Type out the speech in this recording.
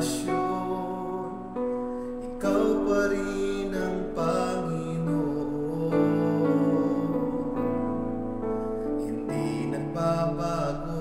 sitwasyon Ikaw pa rin ang Panginoon. Hindi nagbabago